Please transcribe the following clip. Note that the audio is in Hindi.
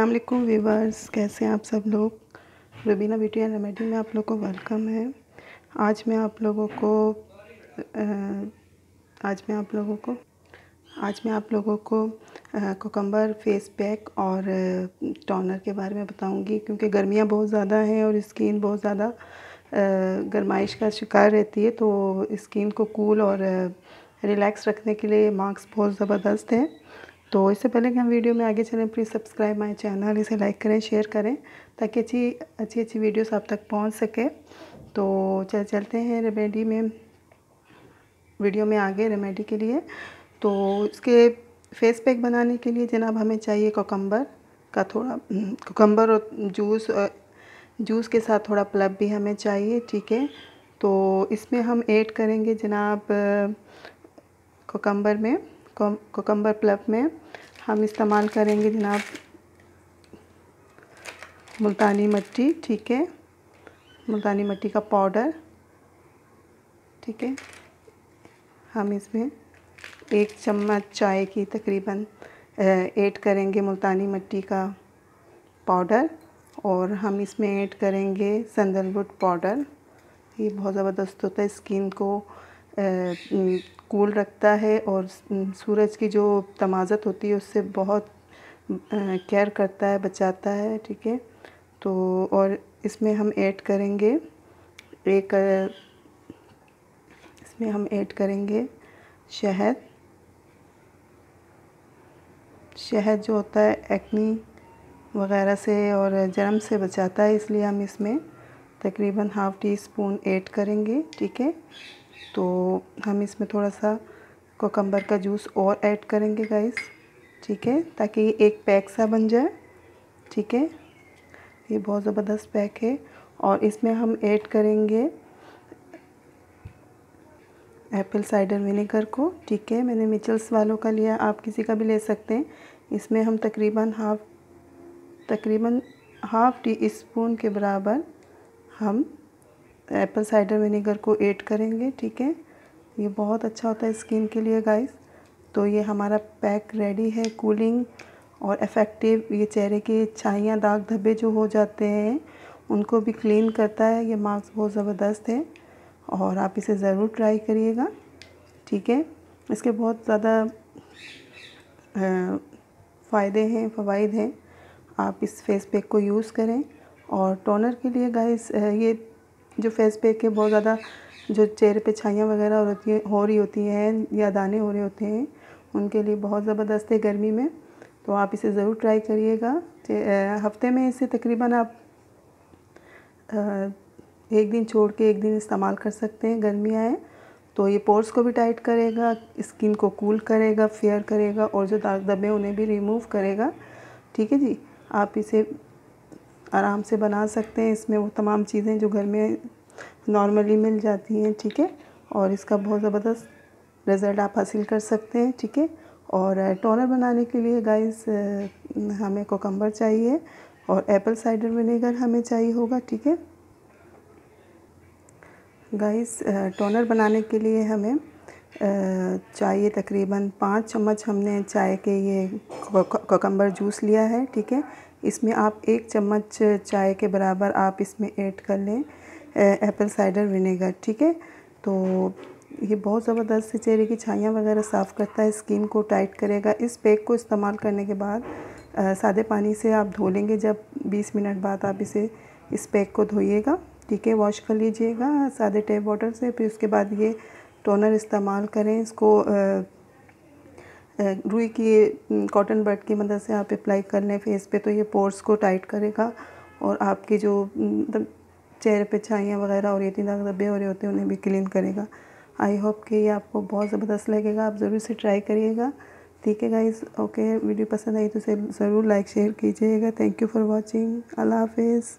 अल्लाम वीवर्स कैसे हैं आप सब लोग? रुबीना ब्यूटी एंड रेमेडी में आप लोग को वेलकम है। आज मैं आप लोगों को आज मैं आप लोगों को, आज मैं आप लोगों को कोकम्बर फेस पैक और टोनर के बारे में बताऊँगी क्योंकि गर्मियाँ बहुत ज़्यादा हैं और स्किन बहुत ज़्यादा गर्माइश का शिकार रहती है तो स्किन को कूल और रिलैक्स रखने के लिए मास्क बहुत ज़बरदस्त हैं। तो इससे पहले कि हम वीडियो में आगे चलें प्लीज़ सब्सक्राइब माई चैनल इसे लाइक करें शेयर करें, ताकि अच्छी अच्छी अच्छी वीडियोस आप तक पहुँच सके। तो चल, चलते हैं रेमेडी में वीडियो में आगे रेमेडी के लिए। तो इसके फेस पैक बनाने के लिए जनाब हमें चाहिए कोकम्बर का थोड़ा कोकम्बर और जूस जूस के साथ थोड़ा प्लब भी हमें चाहिए, ठीक है? तो इसमें हम ऐड करेंगे जनाब कोकम्बर में। कोकम्बर प्लब में हम इस्तेमाल करेंगे जनाब मुल्तानी मिट्टी, ठीक है? मुल्तानी मिट्टी का पाउडर ठीक है? हम इसमें एक चम्मच चाय की तकरीबन ऐड करेंगे मुल्तानी मिट्टी का पाउडर और हम इसमें ऐड करेंगे संदलवुड पाउडर ये बहुत ज़बरदस्त होता है स्किन को कूल रखता है और सूरज की जो तमाज़त होती है उससे बहुत केयर करता है, बचाता है, ठीक है? तो और इसमें हम ऐड करेंगे एक इसमें हम ऐड करेंगे शहद। शहद जो होता है एक्नी वगैरह से और जर्म से बचाता है, इसलिए हम इसमें तकरीबन हाफ़ टी स्पून ऐड करेंगे, ठीक है? तो हम इसमें थोड़ा सा कोकम्बर का जूस और ऐड करेंगे गाइस ठीक है? ताकि ये एक पैक सा बन जाए। ठीक है? ये बहुत ज़बरदस्त पैक है। और इसमें हम ऐड करेंगे एप्पल साइडर विनेगर को। ठीक है? मैंने मिचल्स वालों का लिया। आप किसी का भी ले सकते हैं। इसमें हम तकरीबन हाफ़ तकरीबन हाफ़ टी स्पून के बराबर हम एप्पल साइडर विनेगर को ऐड करेंगे, ठीक है? ये बहुत अच्छा होता है स्किन के लिए गाइस तो ये हमारा पैक रेडी है कूलिंग और इफ़ेक्टिव ये चेहरे के छाइयाँ, दाग धब्बे जो हो जाते हैं, उनको भी क्लीन करता है। ये मास्क बहुत ज़बरदस्त है और आप इसे ज़रूर ट्राई करिएगा, ठीक है? इसके बहुत ज़्यादा फ़ायदे हैं फ़वाद हैं। आप इस फेस पैक को यूज़ करें और टोनर के लिए गाइस ये जो फेस पैक के बहुत ज़्यादा जो चेहरे पे छाइयाँ वगैरह है हो रही होती हैं या दाने हो रहे होते हैं, उनके लिए बहुत ज़बरदस्त है गर्मी में। तो आप इसे ज़रूर ट्राई करिएगा। हफ़्ते में इसे तकरीबन आप एक दिन छोड़ के एक दिन इस्तेमाल कर सकते हैं गर्मी आए। तो ये पोर्स को भी टाइट करेगा स्किन को कूल करेगा फेयर करेगा और जो दाग धब्बे उन्हें भी रिमूव करेगा। ठीक है जी? आप इसे आराम से बना सकते हैं। इसमें वो तमाम चीज़ें जो घर में नॉर्मली मिल जाती हैं, ठीक है? और इसका बहुत ज़बरदस्त रिज़ल्ट आप हासिल कर सकते हैं, ठीक है? और टोनर बनाने के लिए गाइस हमें कोकम्बर चाहिए और एप्पल साइडर विनेगर हमें चाहिए होगा, ठीक है? गाइस टोनर बनाने के लिए हमें चाहिए तकरीबन पाँच चम्मच हमने चाय के ये कोकम्बर जूस लिया है, ठीक है? इसमें आप एक चम्मच चाय के बराबर आप इसमें ऐड कर लें एप्पल साइडर विनेगर, ठीक है? तो ये बहुत ज़बरदस्त से चेहरे की छाइयाँ वगैरह साफ़ करता है, स्किन को टाइट करेगा। इस पैक को इस्तेमाल करने के बाद सादे पानी से आप धो लेंगे, जब 20 मिनट बाद आप इसे इस पैक को धोइएगा, ठीक है? वॉश कर लीजिएगा सादे टेप वाटर से, फिर उसके बाद ये टोनर इस्तेमाल करें, इसको रुई की कॉटन बड की मदद से आप अप्लाई कर लें फेस पे तो ये पोर्स को टाइट करेगा और आपकी जो मतलब चेहरे पे छाइयाँ वगैरह और ये दाग धब्बे हो रहे होते हैं, उन्हें भी क्लीन करेगा। आई होप कि ये आपको बहुत ज़बरदस्त लगेगा। आप ज़रूर से ट्राई करिएगा। ठीक है गाइस ओके वीडियो पसंद आई तो ज़रूर लाइक शेयर कीजिएगा। थैंक यू फॉर वॉचिंग अल्लाह हाफिज़।